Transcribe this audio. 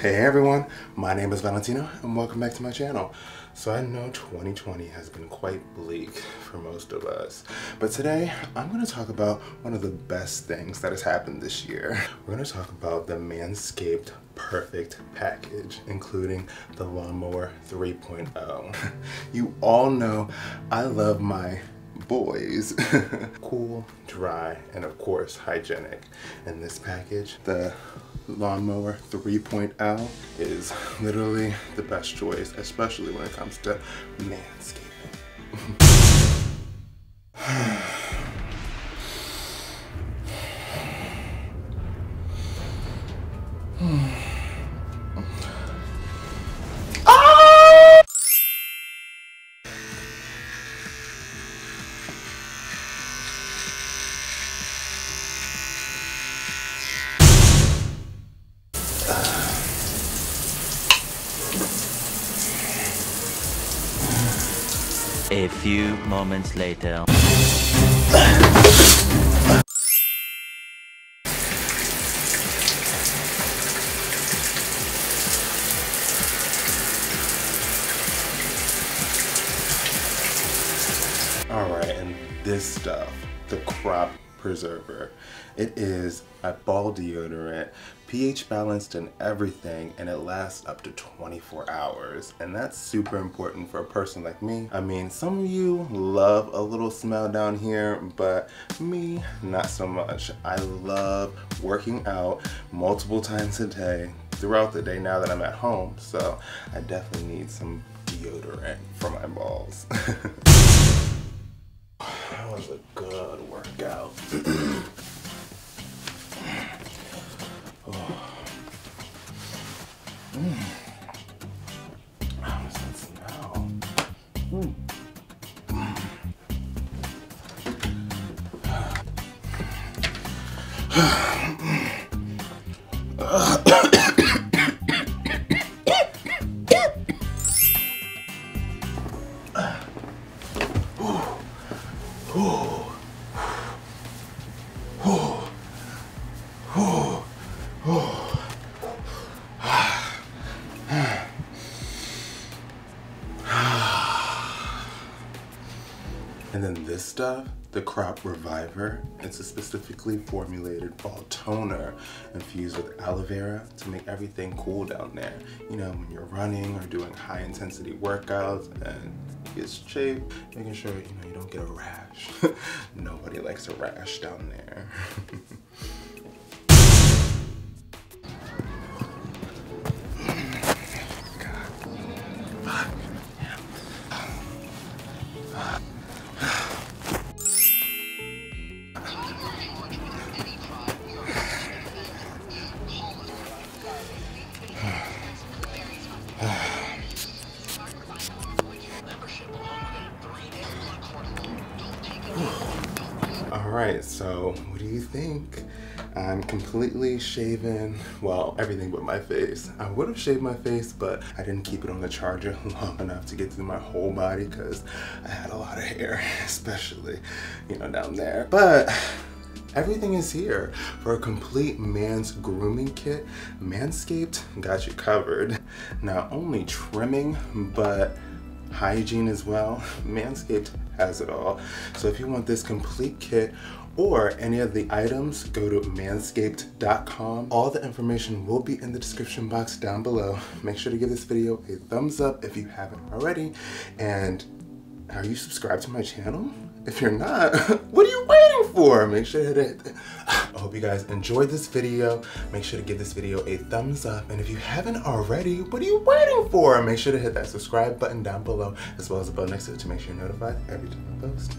Hey everyone, my name is Valentino and welcome back to my channel. So I know 2020 has been quite bleak for most of us, but today I'm going to talk about one of the best things that has happened this year. We're going to talk about the Manscaped Perfect Package, including the Lawnmower 3.0. you all know I love my boys. cool, dry, and of course hygienic. In this package, the Lawnmower 3.0 is literally the best choice, especially when it comes to manscaping. A few moments later. All right, and this stuff, the crop preserver. It is a ball deodorant, pH balanced and everything, and it lasts up to 24 hours. And that's super important for a person like me. I mean, some of you love a little smell down here, but me, not so much. I love working out multiple times a day throughout the day now that I'm at home. So I definitely need some deodorant for my balls. That was a good workout. oh. mm. Mm. And then this stuff, the Crop Reviver, it's a specifically formulated ball toner infused with aloe vera to make everything cool down there. You know, when you're running or doing high intensity workouts and it gets chafed, making sure, you know, you don't get a rash. Nobody likes a rash down there. All right, so what do you think? I'm completely shaven, well, everything but my face. I would have shaved my face, but I didn't keep it on the charger long enough to get through my whole body because I had a lot of hair, especially, you know, down there. But everything is here for a complete man's grooming kit. Manscaped got you covered. Not only trimming, but hygiene as well. Manscaped has it all. So if you want this complete kit or any of the items, go to manscaped.com. All the information will be in the description box down below. Make sure to give this video a thumbs up if you haven't already. And are you subscribed to my channel? If you're not, what are you waiting for? Make sure to hit I hope you guys enjoyed this video. Make sure to give this video a thumbs up. And if you haven't already, what are you waiting for? Make sure to hit that subscribe button down below as well as the bell next to it to make sure you're notified every time I post.